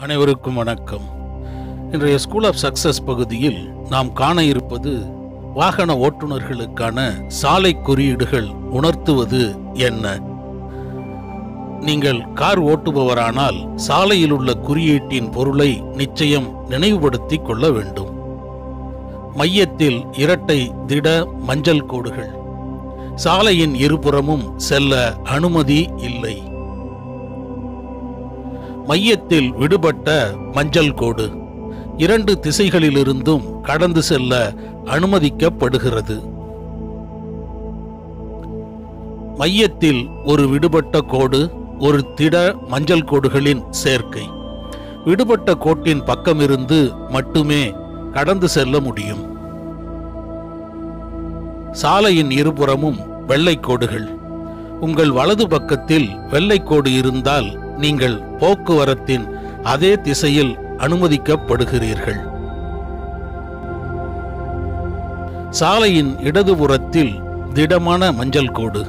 அனைவருக்கும் வணக்கம். இன்றைய ஸ்கூல் ஆஃப் சக்சஸ் பகுதியில் நாம் காண இருப்பது வாகன ஓட்டுநர்களுக்கான சாலை குறியீடுகள் உணர்த்துவது என்ன? நீங்கள் கார் ஓட்டுபவரானால் சாலையில் உள்ள குறியீட்டின் பொருளை நிச்சயம் நினைவுபடுத்திக் கொள்ள வேண்டும். மையத்தில் இரட்டை திட மஞ்சள் கோடுகள். சாலையின் இருபுறமும் செல்ல அனுமதி இல்லை. மையத்தில் விடுபட்ட மஞ்சள் கோடு. இரண்டு திசைகளிலிருந்தும் கடந்து செல்ல அனுமதிக்கப்படுகிறது. மையத்தில் ஒரு விடுபட்ட கோடு ஒரு திட மஞ்சள் கோடுகளின் சேர்க்கை. விடுபட்ட கோட்டின் பக்கமிருந்து மட்டுமே கடந்து செல்ல முடியும். சாலையின் இருபுறமும் வெள்ளை கோடுகள். உங்கள் வலது பக்கத்தில் வெள்ளை கோடு இருந்தால் நீங்கள் போக்குவரத்தின் அதே திசையில் அனுமதிக்கப்படுகிறீர்கள். சாலையின் இடதுபுறத்தில் திடமான மஞ்சள் கோடு.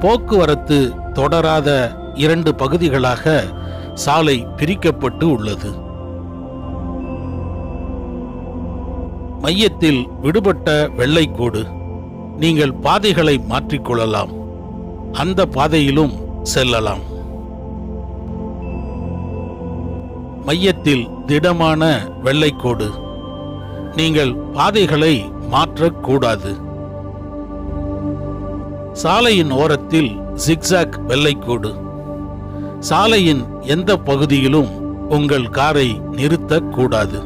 போக்குவரத்து தொடராத இரண்டு பகுதிகளாக சாலை பிரிக்கப்பட்டு உள்ளது. மையத்தில் விடுபட்ட வெள்ளை கோடு. நீங்கள் பாதைகளை மாற்றிக்கொள்ளலாம். அந்த பாதையிலும் செல்லலாம். மையத்தில் திடமான வெள்ளைக்கோடு. நீங்கள் பாதைகளை மாற்றக்கூடாது. சாலையின் ஓரத்தில் ஜிக்ஸாக் வெள்ளைக்கோடு. சாலையின் எந்த பகுதியிலும் உங்கள் காரை நிறுத்தக்கூடாது.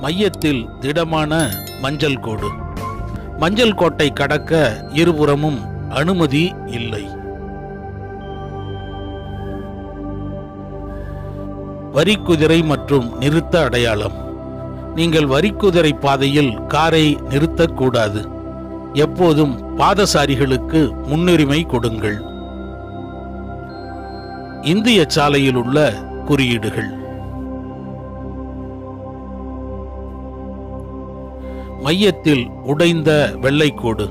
மையத்தில் திடமான மஞ்சள் கோடு மஞ்சள் கோட்டை கடக்க இருபுறமும் அனுமதி இல்லை. வரிக்குதிரை மற்றும் நிறுத்த அடையாளம். நீங்கள் வரிக்குதிரை பாதையில் காரை நிறுத்தக்கூடாது. எப்போதும் பாதசாரிகளுக்கு முன்னுரிமை கொடுங்கள். இந்திய சாலையில் உள்ள குறியீடுகள். மையத்தில் உடைந்த வெள்ளைக்கோடு.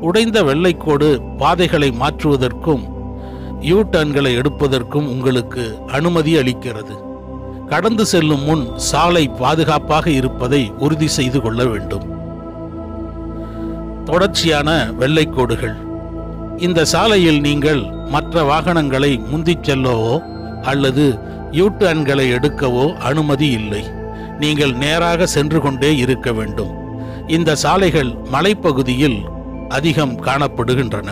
உடைந்த வெள்ளைக்கோடு பாதைகளை மாற்றுவதற்கும் யூ டர்ன்களை எடுப்பதற்கும் உங்களுக்கு அனுமதி அளிக்கிறது. கடந்து செல்லும் முன் சாலை பாதுகாப்பாக இருப்பதை உறுதி செய்து கொள்ள வேண்டும். தொடர்ச்சியான வெள்ளைக்கோடுகள். இந்த சாலையில் நீங்கள் மற்ற வாகனங்களை முந்திச் செல்லவோ அல்லது யூ டர்ன்களை எடுக்கவோ அனுமதி இல்லை. நீங்கள் நேராக சென்று கொண்டே இருக்க வேண்டும். இந்த சாலைகள் மலைப்பகுதியில் அதிகம் காணப்படுகின்றன.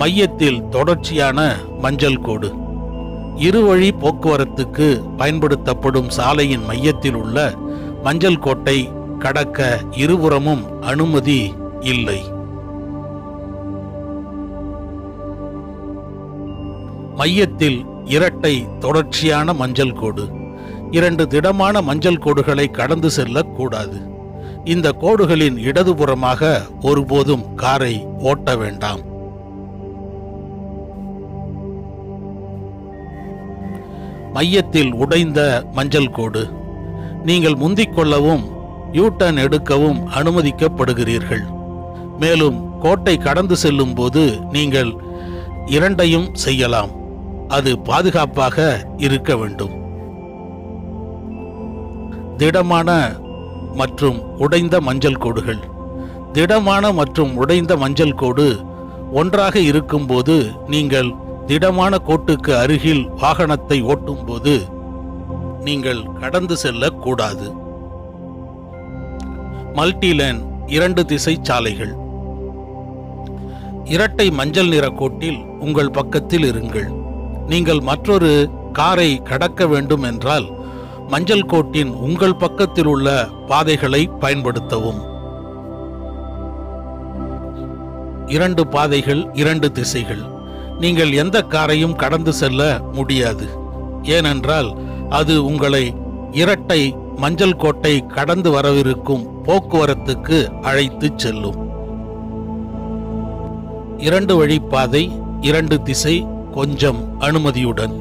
மையத்தில் தொடர்ச்சியான மஞ்சள் கோடு. இருவழி போக்குவரத்துக்கு பயன்படுத்தப்படும் சாலையின் மையத்தில் உள்ள மஞ்சள் கோட்டை கடக்க இருபுறமும் அனுமதி இல்லை. மையத்தில் இரட்டை தொடர்ச்சியான மஞ்சள் கோடு. இரண்டு திடமான மஞ்சள் கோடுகளை கடந்து செல்லக்கூடாது. இந்த கோடுகளின் இடதுபுறமாக ஒருபோதும் காரை ஓட்ட வேண்டாம். மையத்தில் உடைந்த மஞ்சள் கோடு. நீங்கள் முந்திக் கொள்ளவும் யூ எடுக்கவும் அனுமதிக்கப்படுகிறீர்கள். மேலும் கோட்டை கடந்து செல்லும் போது நீங்கள் இரண்டையும் செய்யலாம். அது பாதுகாப்பாக இருக்க வேண்டும். திடமான மற்றும் உடைந்த மஞ்சள் கோடுகள். திடமான மற்றும் உடைந்த மஞ்சள் கோடு ஒன்றாக இருக்கும்போது நீங்கள் திடமான கோட்டுக்கு அருகில் வாகனத்தை ஓட்டும்போது நீங்கள் கடந்து செல்லக்கூடாது. மல்டிலேன் இரண்டு திசை சாலைகள் இரட்டை மஞ்சள் நிற கோட்டில் உங்கள் பக்கத்தில் இருங்கள். நீங்கள் மற்றொரு காரை கடக்க வேண்டும் என்றால் மஞ்சள் கோட்டின் உங்கள் பக்கத்தில் உள்ள பாதைகளை பயன்படுத்தவும். இரண்டு பாதைகள் இரண்டு திசைகள். நீங்கள் எந்த காரையும் கடந்து செல்ல முடியாது. ஏனென்றால் அது உங்களை இரட்டை மஞ்சள் கோட்டை கடந்து வரவிருக்கும் போக்குவரத்துக்கு அழைத்துச் செல்லும். இரண்டு வழிப்பாதை இரண்டு திசை கொஞ்சம் அனுமதியுடன்.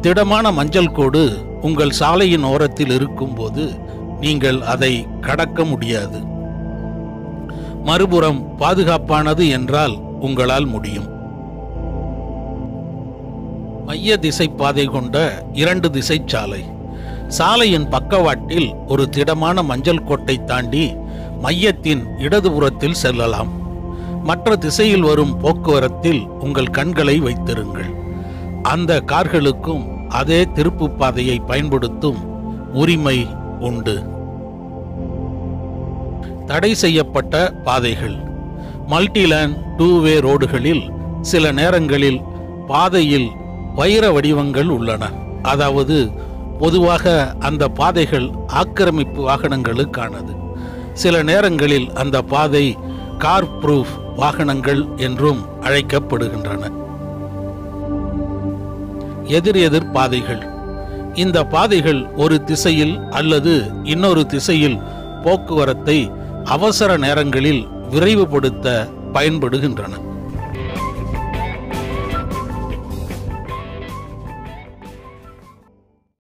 திடமான மஞ்சள் கோடு உங்கள் சாலையின் ஓரத்தில் இருக்கும்போது நீங்கள் அதை கடக்க முடியாது. மறுபுறம் பாதுகாப்பானது என்றால் உங்களால் முடியும். மைய திசை பாதை கொண்ட இரண்டு திசை சாலை சாலையின் பக்கவாட்டில் ஒரு திடமான மஞ்சள் கோட்டை தாண்டி மையத்தின் இடதுபுறத்தில் செல்லலாம். மற்ற திசையில் வரும் போக்குவரத்தில் உங்கள் கண்களை வைத்திருங்கள். அந்த கார்களுக்கும் அதே திருப்பு பாதையை பயன்படுத்தும் உரிமை உண்டு. தடை செய்யப்பட்ட பாதைகள். மல்டிலேன் டூ வே ரோடுகளில் சில நேரங்களில் பாதையில் வைர வடிவங்கள் உள்ளன. அதாவது பொதுவாக அந்த பாதைகள் ஆக்கிரமிப்பு வாகனங்களுக்கானது. சில நேரங்களில் அந்த பாதை கார் ப்ரூஃப் வாகனங்கள் என்றும் அழைக்கப்படுகின்றன. எதிர் எதிர் பாதைகள். இந்த பாதைகள் ஒரு திசையில் அல்லது இன்னொரு திசையில் போக்குவரத்தை அவசர நேரங்களில் விரைவுபடுத்த பயன்படுகின்றன.